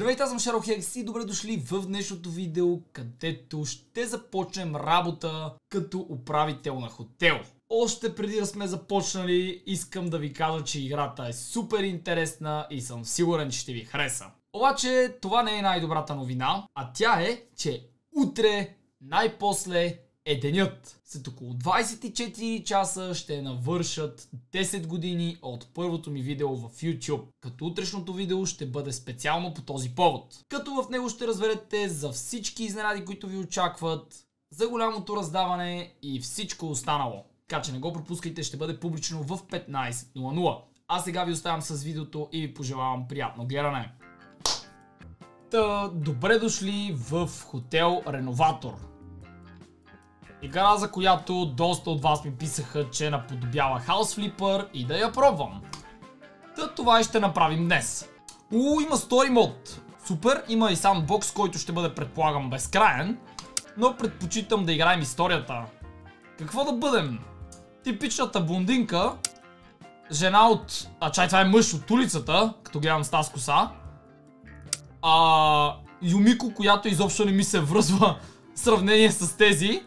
Здравейте, аз съм Шаро Хекс и добре дошли в днешното видео, където ще започнем работа като управител на хотел. Още преди да сме започнали, искам да ви кажа, че играта е супер интересна и съм сигурен, че ще ви хареса. Обаче това не е най-добрата новина, а тя е, че утре най-после е денят. След около 24 часа ще навършат 10 години от първото ми видео в YouTube. Като утрешното видео ще бъде специално по този повод. Като в него ще разберете за всички изненади, които ви очакват, за голямото раздаване и всичко останало. Така че не го пропускайте, ще бъде публично в 15.00. А сега ви оставям с видеото и ви пожелавам приятно гледане. Та, добре дошли в хотел Реноватор. Игра, за която доста от вас ми писаха, че наподобява House Flipper и да я пробвам. Та това и ще направим днес. У, има Story мод. Супер, има и саундбокс, който ще бъде предполагам безкраен. Но предпочитам да играем историята. Какво да бъдем? Типичната блондинка. Жена от... А чай, това е мъж от улицата, като гледам с тази коса. А... Юмико, която изобщо не ми се връзва в сравнение с тези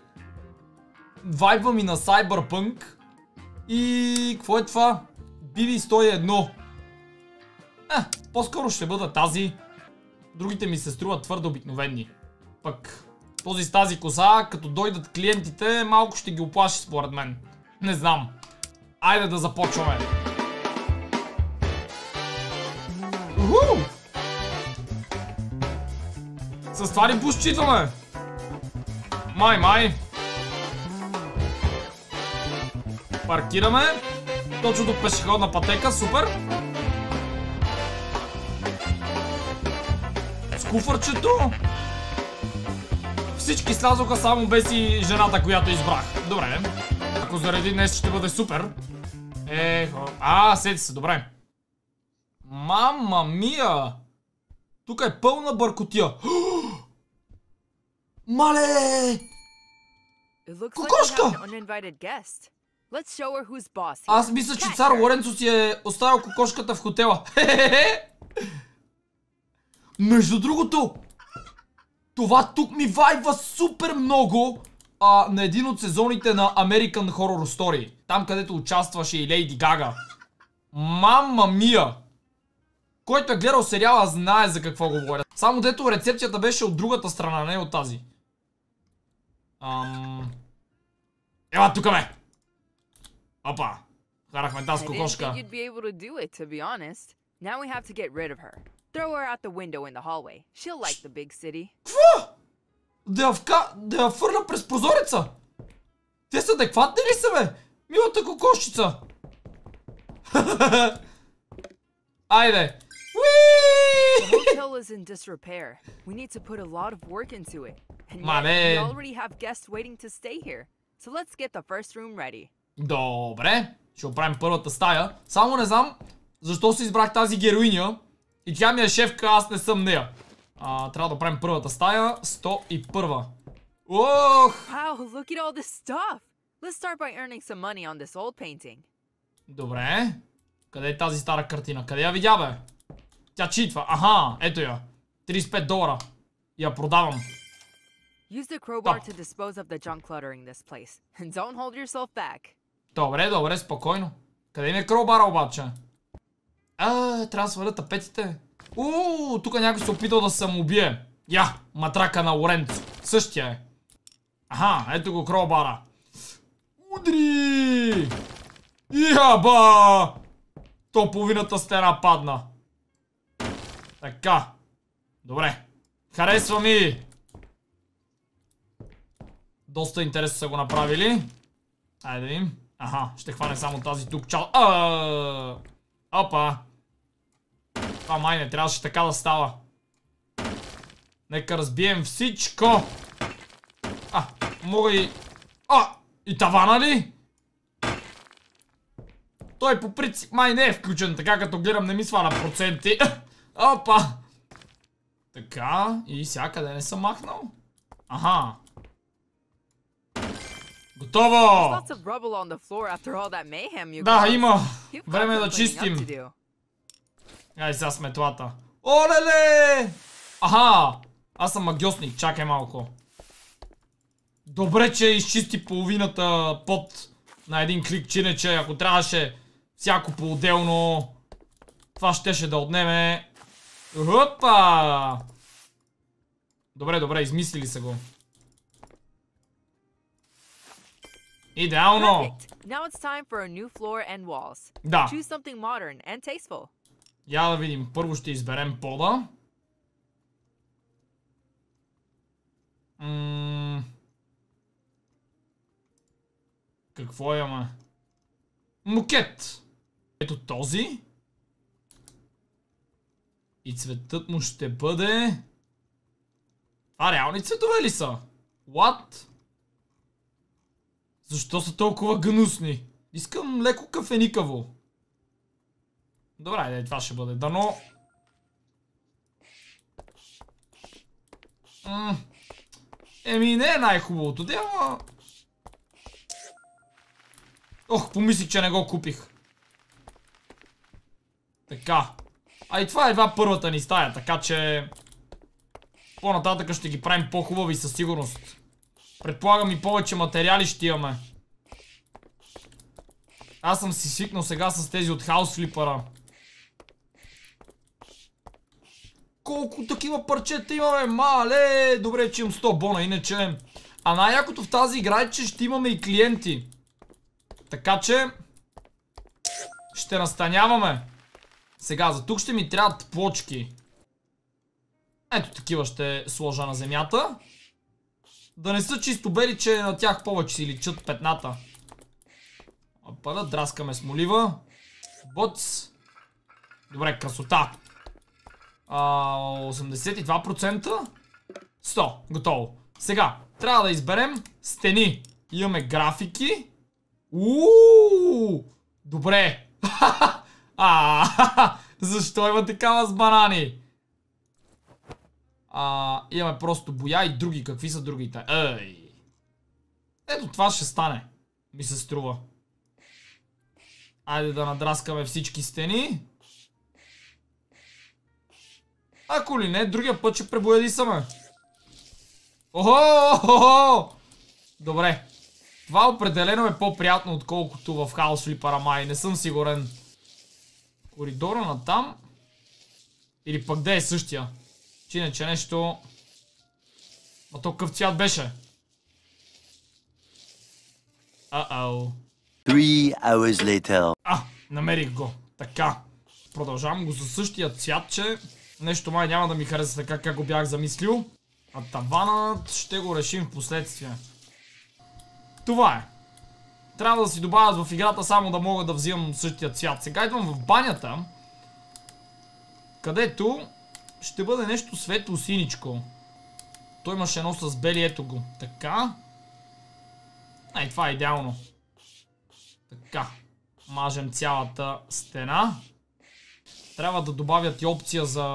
вайба ми на Cyberpunk. И какво е това? BB101. Е, по-скоро ще бъда тази. Другите ми се струват твърде обикновени. Пък този с тази коса, като дойдат клиентите, малко ще ги оплаши според мен. Не знам. Айде да започваме. Уху! С това ли пущитваме? Май, май. Паркираме. Точно до пешеходна пътека. Супер. С куфърчето. Всички слязоха само без и жената, която избрах. Добре. Ако заради днес ще бъде супер. Е, а, седи се, добре. Мама мия! Тук е пълна бъркотия. Мале! Кокошка! Аз мисля, че цар Лоренцо си е оставил кокошката в хотела. Между другото, това тук ми вайва супер много а, на един от сезоните на American Horror Story. Там, където участваше и Лейди Гага. Мама мия! Който е гледал сериала, знае за какво говоря. Само дето рецепцията беше от другата страна, не от тази. Ам... Ела тук бе! Опа! Карахме тази кокошка. you'd be able to do it, to be honest. Now we have to get rid of her. Throw her out the window in the hallway. She'll like the big city. Какво? Да я, вка... да я фърля през прозореца? Те са адекватни ли са, бе? Милата кокошчица. Айде. The hotel is in disrepair. We need to put a lot of work into it. And yet, we Мале. already have guests waiting to stay here. So let's get the first room ready. Добре. Ще оправим първата стая. Само не знам защо си избрах тази героиня. И тя ми е шефка, аз не съм нея. А, трябва да оправим първата стая. 101. Ох! Wow, look at all this stuff. Let's start by earning some money on this old painting. Добре. Къде е тази стара картина? Къде я видя, бе? Тя читва. Аха, ето я. 35 долара. Я продавам. Use the crowbar to dispose of the junk cluttering this place. And don't hold yourself back. Добре, добре, спокойно. Къде ми е кролбара обаче? А, трябва да сваля тапетите. Уу, тук някой се опитал да самоубие. Я, матрака на Лоренцо. Същия е. Аха, ето го кролбара. Удри! Яба! То половината стена падна. Така. Добре. Харесва ми. Доста интересно са го направили. Айде да видим. Аха, ще хване само тази тук чал. Опа. Това май не трябваше така да става. Нека разбием всичко. А, мога и... А, и тавана ли? Той по принцип май не е включен, така като гледам не ми сваля проценти. Опа. Така, и сякъде не съм махнал. Аха. Готово! Lots of rubble on the floor after all that mayhem you Да, има. Време е да чистим. Ай сега с метлата. Олеле! Аха! Аз съм магиосник, чакай малко. Добре, че изчисти половината под на един клик, че иначе ако трябваше всяко по-отделно, това щеше да отнеме... Хопа! Добре, добре, измислили са го. Walls. Да. Choose something modern and tasteful. Я да видим. Първо ще изберем пода. М Какво имаме? Мукет! Ето този. И цветът му ще бъде... А, реални цветове ли са? What? Защо са толкова гнусни? Искам леко кафеникаво. Добре, да, това ще бъде. Дано... Еми, не е най-хубавото. Ама... Ох, помислих, че не го купих. Така. А и това е едва първата ни стая, така че... По-нататък ще ги правим по-хубави със сигурност. Предполагам и повече материали ще имаме. Аз съм си свикнал сега с тези от хаус флипъра. Колко такива парчета имаме, мале! Добре, че имам 100 бона, иначе... А най-якото в тази игра е, че ще имаме и клиенти. Така че... Ще настаняваме. Сега, за тук ще ми трябват плочки. Ето такива ще сложа на земята. Да не са чисто бели, че на тях повече си личат петната. Опа, да драскаме смолива. Боц. Добре, красота. А, 82%. 100. Готово. Сега, трябва да изберем стени. Имаме графики. Ууу! Добре. а, защо има такава с банани? А, имаме просто боя и други. Какви са другите? Ей. Ето това ще стане. Ми се струва. Айде да надраскаме всички стени. Ако ли не, другия път ще пребоядисаме. Охо! Добре. Това определено е по-приятно, отколкото в Хаус Флипара май. Не съм сигурен. Коридора на там. Или пък да е същия. Че иначе нещо... А то къв цвят беше? А-ау. Three hours later. А, намерих го. Така. Продължавам го със същия цвят, че нещо май няма да ми хареса така, как го бях замислил. А таванът ще го решим в последствие. Това е. Трябва да си добавят в играта само да мога да взимам същия цвят. Сега идвам в банята, където ще бъде нещо светло-синичко. Той имаше едно с бели, ето го. Така. Ай, това е идеално. Така. Мажем цялата стена. Трябва да добавят и опция за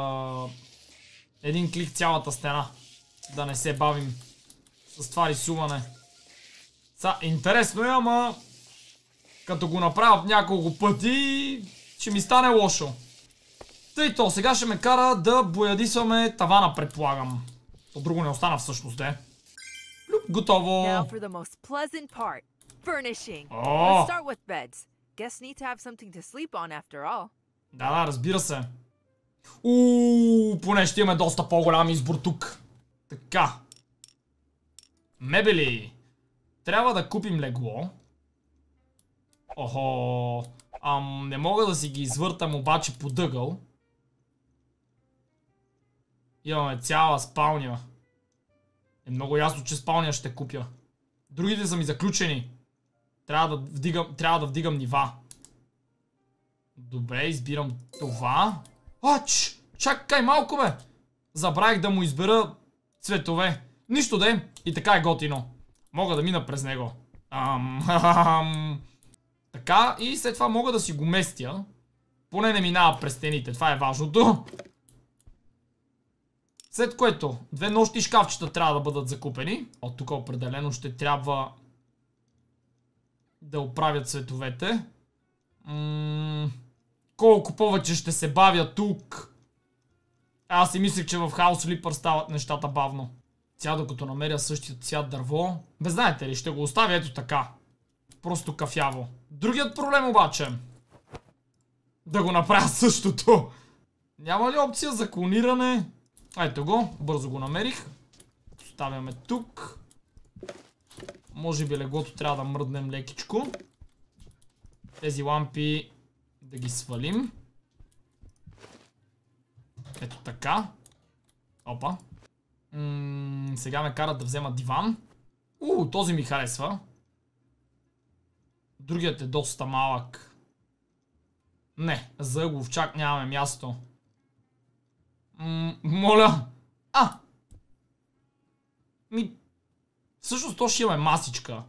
един клик цялата стена. Да не се бавим с това рисуване. Са, интересно е, ама като го направят няколко пъти, ще ми стане лошо. Тъй то, сега ще ме кара да боядисваме тавана, предполагам. То друго не остана всъщност, де. Люп, готово. All. Да, да, разбира се. Ууу, поне ще имаме доста по-голям избор тук. Така. Мебели. Трябва да купим легло. Охо. Ам, не мога да си ги извъртам обаче по дъгъл. Имаме цяла спалня. Е много ясно, че спалня ще купя. Другите са ми заключени. Трябва да вдигам, трябва да вдигам нива. Добре, избирам това. Ач! Чакай малко бе! Забравих да му избера цветове. Нищо де. И така е готино. Мога да мина през него. Ам, така, и след това мога да си го местя. Поне не минава през стените, това е важното. След което, две нощни шкафчета трябва да бъдат закупени. От тук определено ще трябва да оправят цветовете. Колко повече ще се бавя тук. Аз си мислех, че в House Flipper стават нещата бавно. Сега докато намеря същия цвят дърво. Бе знаете ли, ще го оставя ето така. Просто кафяво. Другият проблем обаче. Да го направя същото. Няма ли опция за клониране? Ето го, бързо го намерих. Поставяме тук. Може би леглото трябва да мръднем лекичко. Тези лампи да ги свалим. Ето така. Опа. М сега ме карат да взема диван. У, този ми харесва. Другият е доста малък. Не, за ъгловчак нямаме място. М моля. А! Ми... Всъщност то ще имаме масичка.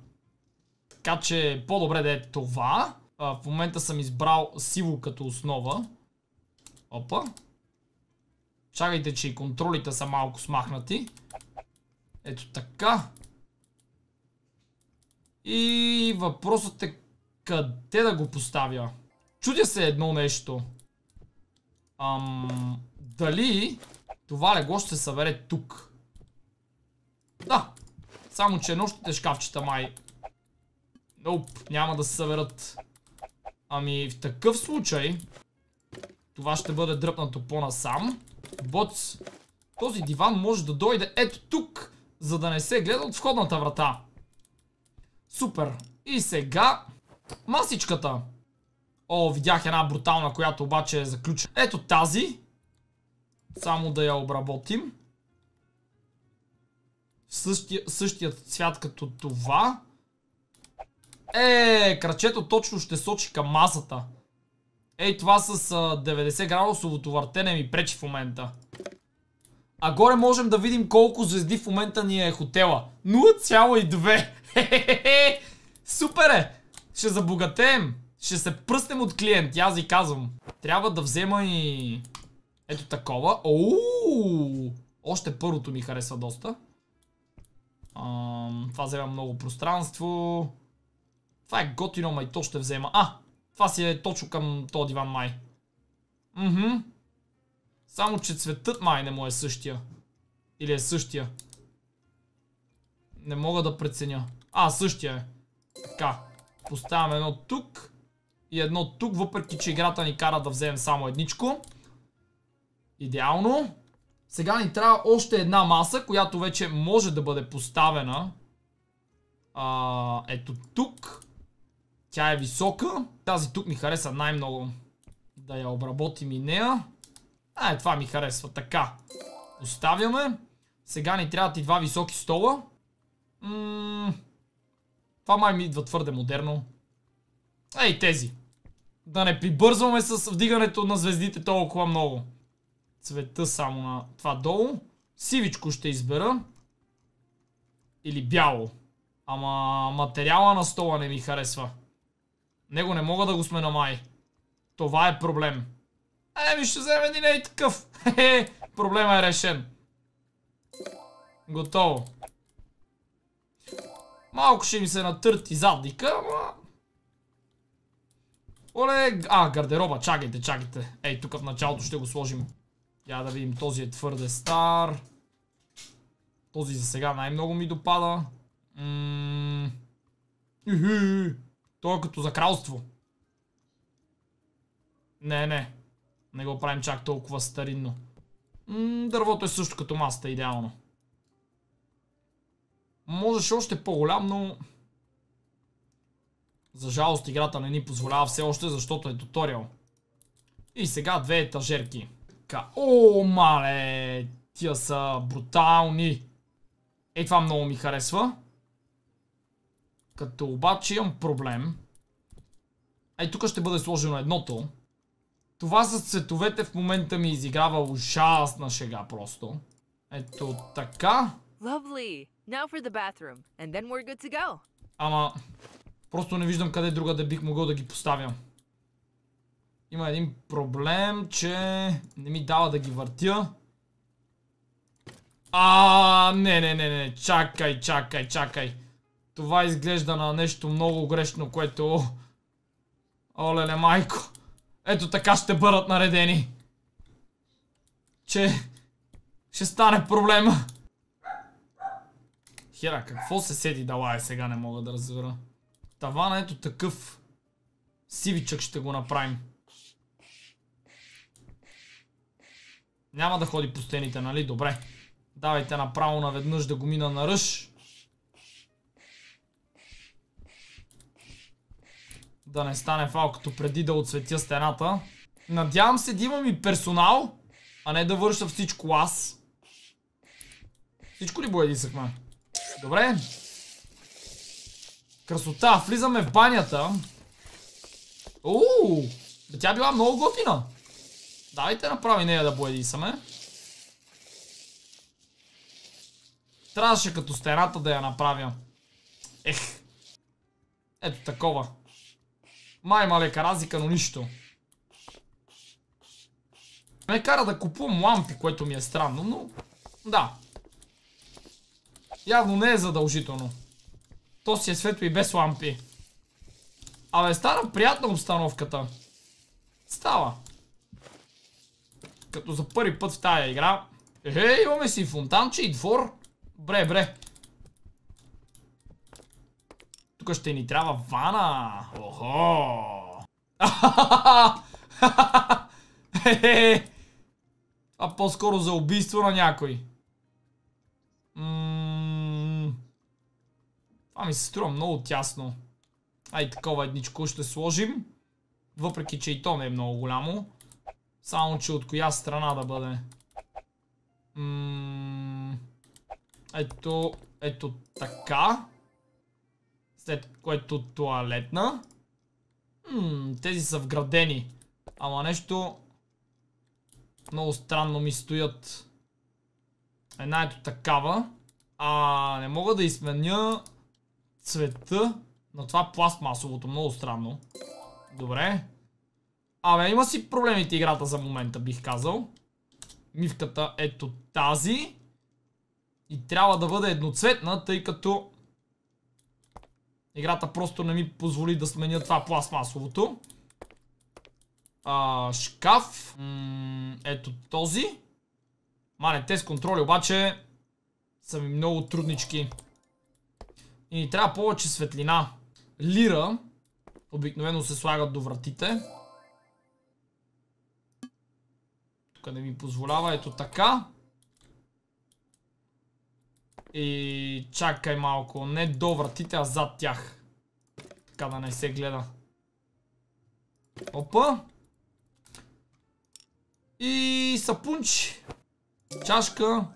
Така че по-добре да е това. А, в момента съм избрал сиво като основа. Опа. Чакайте, че и контролите са малко смахнати. Ето така. И въпросът е къде да го поставя. Чудя се едно нещо. Ам, дали това легло ще се събере тук? Да. Само, че нощите шкафчета май. Ноп, няма да се съберат. Ами, в такъв случай, това ще бъде дръпнато по-насам. Боц, този диван може да дойде ето тук, за да не се гледа от входната врата. Супер. И сега, масичката. О, видях една брутална, която обаче е заключена. Ето тази. Само да я обработим. Същия, същият цвят като това. Е, крачето точно ще сочи към масата. Ей, това с 90 градусовото въртене ми пречи в момента. А горе можем да видим колко звезди в момента ни е хотела. 0,2. Супер е! Ще забогатеем. Ще се пръснем от клиенти, аз ви казвам. Трябва да взема и... Ето такова. Ооо! Още първото ми харесва доста. това взема много пространство. Това е готино, май то ще взема. А! Това си е точно към този диван май. Мхм. Само, че цветът май не му е същия. Или е същия. Не мога да преценя. А, същия е. Така. Поставям едно тук. И едно тук, въпреки че играта ни кара да вземем само едничко. Идеално. Сега ни трябва още една маса, която вече може да бъде поставена. А, ето тук. Тя е висока. Тази тук ми хареса най-много. Да я обработим и нея. А, е, това ми харесва. Така. Оставяме. Сега ни трябват и два високи стола. това май ми идва твърде модерно. Ей, тези. Да не прибързваме с вдигането на звездите толкова много. Цвета само на това долу. Сивичко ще избера. Или бяло. Ама материала на стола не ми харесва. Него не мога да го сме на май. Това е проблем. Еми ще вземе един ей такъв. Хе-хе, проблема е решен. Готово. Малко ще ми се натърти задника, ама... Оле, а, гардероба, чакайте, чакайте. Ей, тук в началото ще го сложим. Я да видим, този е твърде стар. Този за сега най-много ми допада. Ммм... Той е като за кралство. Не, не. Не го правим чак толкова старинно. Дървото е също като маста, идеално. Можеше още по-голям, но... За жалост играта не ни позволява все още, защото е туториал. И сега две етажерки. Ка... О, мале! Тия са брутални. Ей, това много ми харесва. Като обаче имам проблем. Ей, тук ще бъде сложено едното. Това с цветовете в момента ми изиграва ужасна шега просто. Ето така. Lovely. Now for the bathroom, and then we're good to go. Ама, просто не виждам къде друга да бих могъл да ги поставя. Има един проблем, че не ми дава да ги въртя. А, не, не, не, не, чакай, чакай, чакай. Това изглежда на нещо много грешно, което... Олеле, майко. Ето така ще бъдат наредени. че ще стане проблема. Хера, какво се седи да е сега не мога да разбера. Таван ето такъв. Сивичък ще го направим. Няма да ходи по стените, нали? Добре. Давайте направо наведнъж да го мина на ръж. Да не стане фал като преди да отсветя стената. Надявам се да имам и персонал, а не да върша всичко аз. Всичко ли боядисахме? Добре. Красота. Влизаме в банята. Ууу! Тя била много готина. Давайте направи нея да боядисаме. Трябваше като стената да я направя. Ех. Ето такова. Май има лека разлика, но нищо. Ме кара да купувам лампи, което ми е странно, но... Да. Явно не е задължително. То си е светло и без лампи. Абе, стана приятна обстановката. Става. Като за първи път в тая игра. Ехе, имаме си фонтанче и двор. Бре, бре. Тук ще ни трябва вана. Охо. А по-скоро за убийство на някой. Това ми се струва много тясно. Ай, такова едничко ще сложим. Въпреки, че и то не е много голямо. Само, че от коя страна да бъде. ето, ето така. След което туалетна. тези са вградени. Ама нещо много странно ми стоят. Една ето такава. А не мога да изменя цвета на това пластмасовото. Много странно. Добре. Абе, има си проблемите играта за момента, бих казал. Мивката ето тази. И трябва да бъде едноцветна, тъй като играта просто не ми позволи да сменя това пластмасовото. А, шкаф. ето този. Мале, тези контроли обаче са ми много труднички. И ни трябва повече светлина. Лира. Обикновено се слагат до вратите. Тук не ми позволява. Ето така. И чакай малко. Не до вратите, а зад тях. Така да не се гледа. Опа. И сапунчи. Чашка.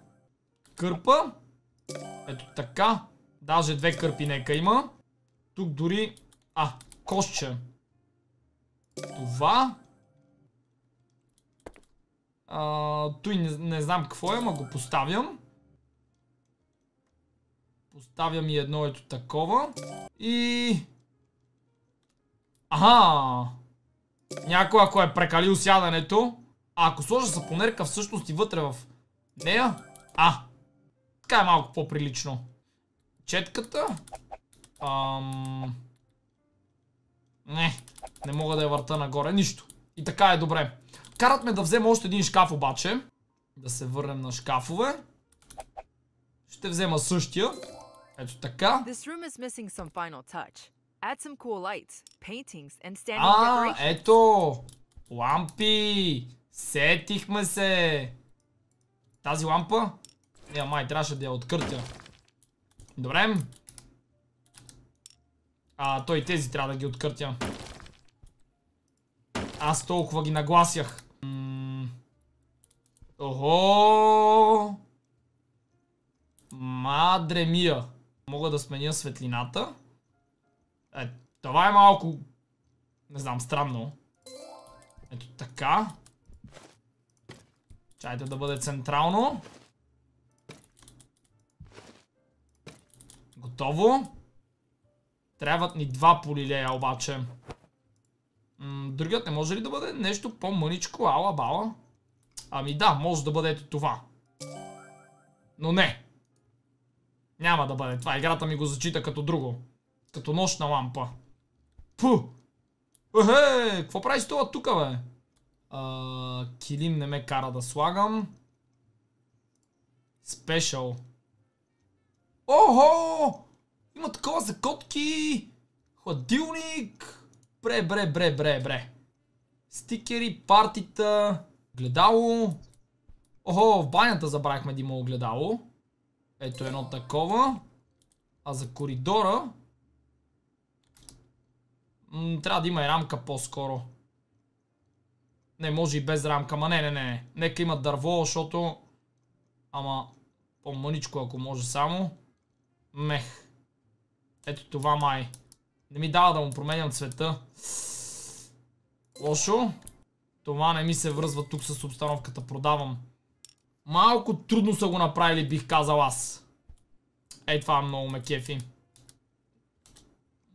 Кърпа. Ето така. Даже две кърпи нека има. Тук дори... А, кошче. Това. А, той не, не знам какво е, ама го поставям. Поставям и едно ето такова. И... Аха! Някой ако е прекалил сядането, а ако сложа сапонерка всъщност и вътре в нея, а, така е малко по-прилично. Четката, ам... Не, не мога да я върта нагоре, нищо. И така е добре. Карат ме да взема още един шкаф обаче. Да се върнем на шкафове. Ще взема същия. Ето така. А, ето! Лампи! Сетихме се! Тази лампа? Не, май, трябваше да я откъртя. Добре. А, той тези трябва да ги откъртя. Аз толкова ги нагласях. Охо! Мадре мия. Мога да сменя светлината. Е, това е малко... Не знам, странно. Ето така. Чайте да бъде централно. Готово. Трябват ни два полилея обаче. другият не може ли да бъде нещо по-мъничко, ала бала? Ами да, може да бъде ето това. Но не. Няма да бъде това. Играта ми го зачита като друго. Като нощна лампа. Пу! Ехе! Какво прави с това тук, бе? килим не ме кара да слагам. спешъл. Охо! Има такова за котки! Хладилник! Бре, бре, бре, бре, бре. Стикери, партита, гледало. Охо, в банята забравихме да има огледало. Ето едно такова. А за коридора... М, трябва да има и рамка по-скоро. Не, може и без рамка, ма не, не, не. Нека има дърво, защото... Ама... По-мъничко, ако може само. Мех. Ето това май. Не ми дава да му променям цвета. Лошо. Това не ми се връзва тук с обстановката. Продавам. Малко трудно са го направили, бих казал аз. Ей, това много ме кефи.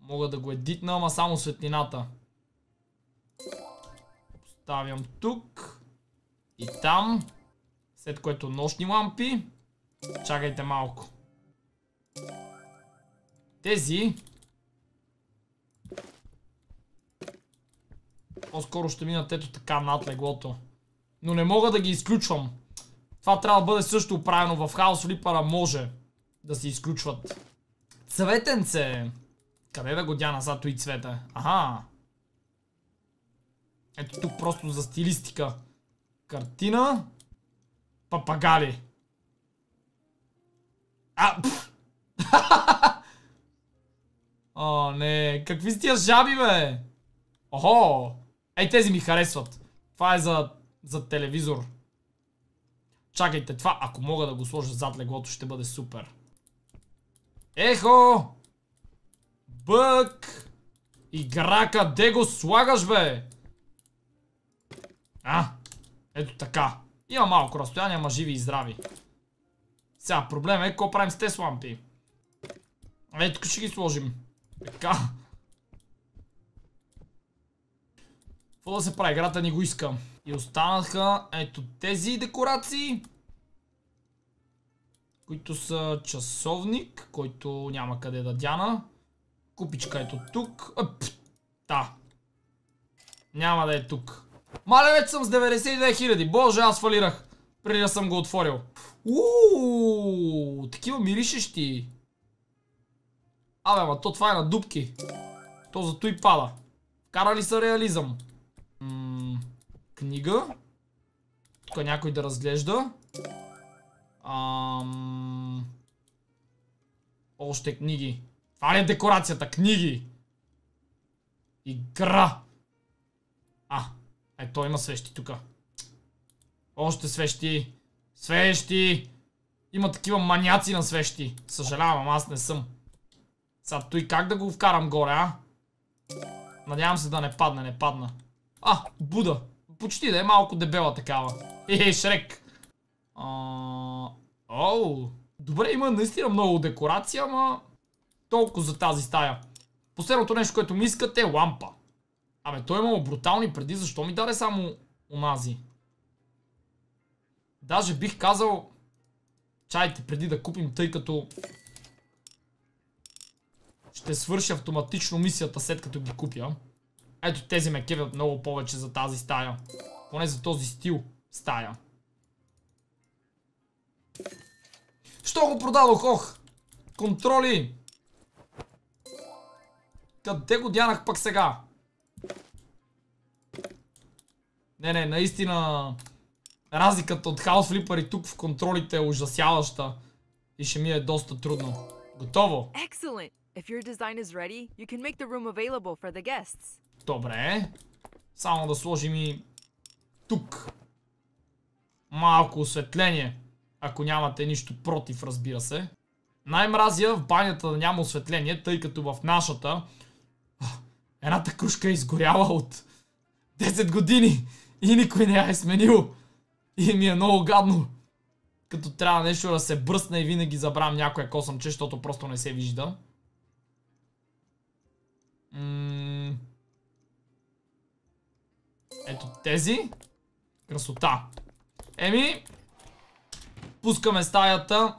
Мога да го едитна, ама само светлината. Поставям тук. И там. След което нощни лампи. Чакайте малко. Тези По-скоро ще минат ето така над леглото. Но не мога да ги изключвам. Това трябва да бъде също оправено. В House Flipper може да се изключват. Цветенце! Къде да го дя назад и цвета? Аха! Ето тук просто за стилистика. Картина. Папагали. А, О, не. Какви сте жаби, бе? Охо! Ей, тези ми харесват. Това е за, за телевизор. Чакайте, това, ако мога да го сложа зад леглото, ще бъде супер. Ехо! Бък! Игра, къде го слагаш, бе? А, ето така. Има малко разстояние, ама живи и здрави. Сега, проблем е, какво правим с тези лампи? Ето тук ще ги сложим. Така. Какво да се прави? Играта ни го иска. И останаха ето тези декорации. Които са часовник, който няма къде да дяна. Купичка ето тук. Оп, та. Няма да е тук. Мале, вече съм с 92 000. Боже, аз фалирах. Преди да съм го отворил. Ууу, такива миришещи. Абе, ма то това е на дубки. То зато и пада. Карали са реализъм. Книга. Тук някой да разглежда. Ам... Още книги. Това ли е декорацията? Книги! Игра! А, е, той има свещи тук. Още свещи. Свещи! Има такива маняци на свещи. Съжалявам, аз не съм. Сега той как да го вкарам горе, а? Надявам се да не падне, не падна. А, Буда. Почти да е малко дебела такава. Е, Шрек. А... Оу. Добре, има наистина много декорация, ама... Толкова за тази стая. Последното нещо, което ми искате е лампа. Абе, той имало брутални преди, защо ми даде само онази? Даже бих казал... Чайте, преди да купим, тъй като... Ще свърши автоматично мисията след като ги купя. Ето тези ме кевят много повече за тази стая. Поне за този стил стая. Що го продадох, ох? Контроли! Къде го дянах пък сега? Не, не, наистина разликата от House Flipper и тук в контролите е ужасяваща. И ще ми е доста трудно. Готово? Excellent! If your design is ready, you can make the room available for the guests. Добре. Само да сложим и тук малко осветление. Ако нямате нищо против, разбира се. Най-мразя в банята да няма осветление, тъй като в нашата едната кружка е изгоряла от 10 години и никой не я е сменил. И ми е много гадно. Като трябва нещо да се бръсне и винаги забравям някоя косъмче, защото просто не се вижда. Ето тези. Красота. Еми, пускаме стаята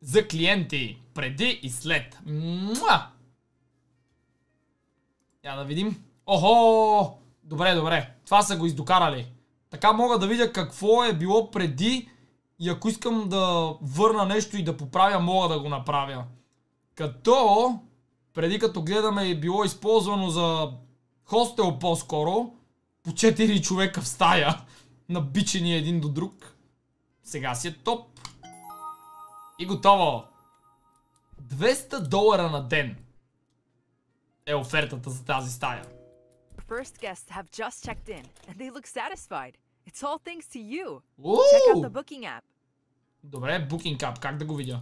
за клиенти. Преди и след. Муа! Я да видим. Охо! Добре, добре. Това са го издокарали. Така мога да видя какво е било преди И ако искам да върна нещо и да поправя, мога да го направя. Като, преди като гледаме е било използвано за хостел по-скоро, по 4 човека в стая, набичени един до друг. Сега си е топ. И готово. 200 долара на ден е офертата за тази стая. First guests have just checked in, and they look satisfied. It's all thanks to you. Check out the booking app. Добре, Booking App, как да го видя?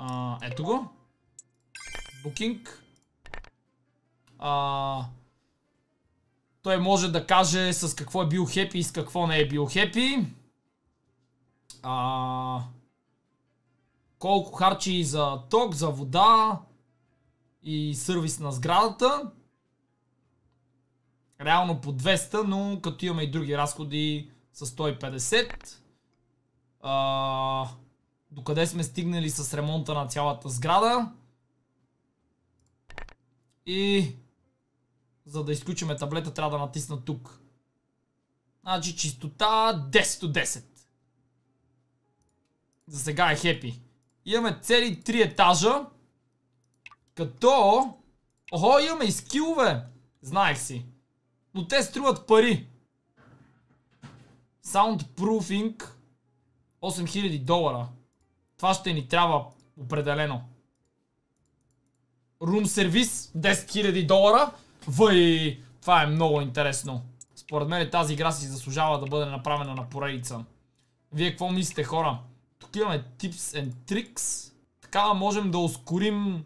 А, ето го. Booking. А, той може да каже с какво е бил хепи и с какво не е бил хепи. А, колко харчи за ток, за вода и сервис на сградата. Реално по 200, но като имаме и други разходи с 150. А, докъде сме стигнали с ремонта на цялата сграда. И за да изключиме таблета трябва да натисна тук. Значи чистота 10 от 10. За сега е хепи. Имаме цели 3 етажа. Като... Охо, имаме и скилове. Знаех си. Но те струват пари. Soundproofing 8000 долара. Това ще ни трябва определено. Room сервис 10 000 долара. Въй, това е много интересно. Според мен тази игра си заслужава да бъде направена на поредица. Вие какво мислите хора? Тук имаме tips and tricks. Така можем да ускорим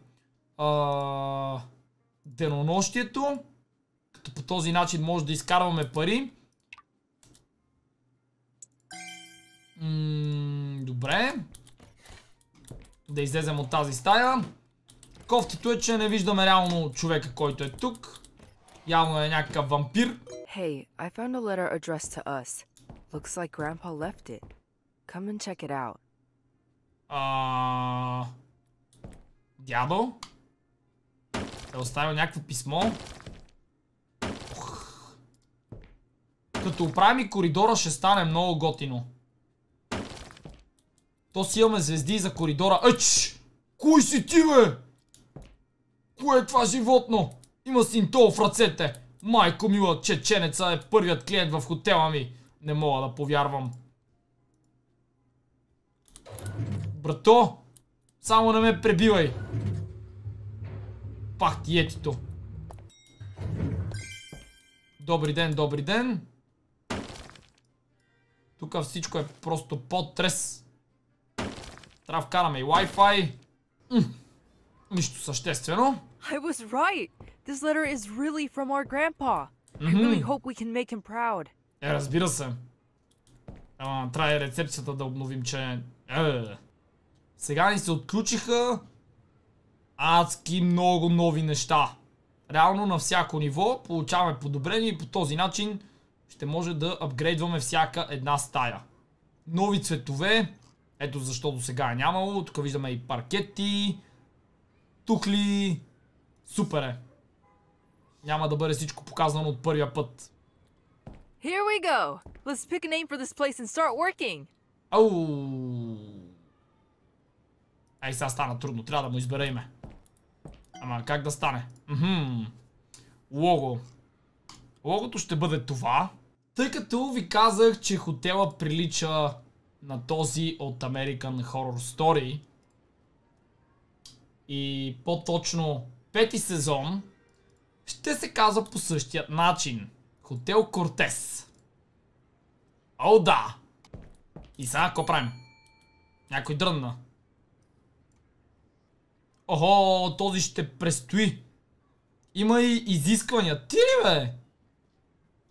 а, денонощието. Като по този начин може да изкарваме пари. М, добре. Да излезем от тази стая. Кофтито е, че не виждаме реално човека, който е тук. Явно е някакъв вампир. Hey, I found a letter addressed to us. Looks like Grandpa left it. Come and check it out. А... Дядо? Е оставил някакво писмо. Ох. Като оправим и коридора ще стане много готино. То си имаме звезди за коридора.Ъч! Кой си ти бе? Кое е това животно? Има синтол в ръцете. Майко мила, чеченеца е първият клиент в хотела ми. Не мога да повярвам. Брато, само не ме пребивай. Пах ти етито. Добри ден, добри ден. Тук всичко е просто по-трес. Трябва да вкараме и Wi-Fi. Нищо съществено. I was right. This letter is really from our grandpa. I really hope we can make him proud. Е, разбира се. Ама, трябва и рецепцията да обновим, че... Е. Сега ни се отключиха адски много нови неща. Реално на всяко ниво получаваме подобрение и по този начин ще може да апгрейдваме всяка една стая. Нови цветове. Ето защо до сега е нямало. Тук виждаме и паркети, тухли. Супер е. Няма да бъде всичко показано от първия път. Here we go. Let's pick a name for this place and start working. Ау! Ай, сега стана трудно. Трябва да му избера име. Ама как да стане? Мхм. Лого. Логото ще бъде това. Тъй като ви казах, че хотела прилича на този от American Horror Story. И по-точно пети сезон ще се казва по същия начин. Хотел Кортес. О, да! И сега какво правим? Някой дрънна. Охо, този ще престои. Има и изисквания. Ти ли бе?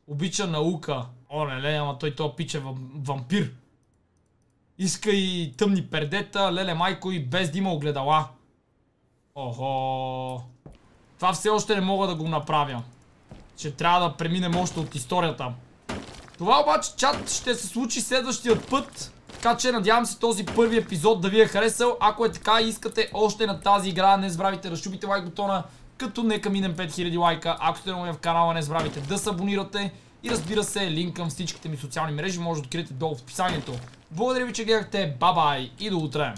Обича наука. О, не, ама той то пиче вам- вампир. Иска и тъмни пердета, леле майко и без да има огледала. Охо. Това все още не мога да го направя. Ще трябва да преминем още от историята. Това обаче чат ще се случи следващия път. Така че надявам се този първи епизод да ви е харесал. Ако е така и искате още на тази игра, не забравяйте да щупите лайк бутона, като нека минем 5000 лайка. Ако сте нови в канала, не забравяйте да се абонирате. И разбира се, линк към всичките ми социални мрежи може да откриете долу в описанието. Благодаря ви, че гледахте. Бабай и до утре!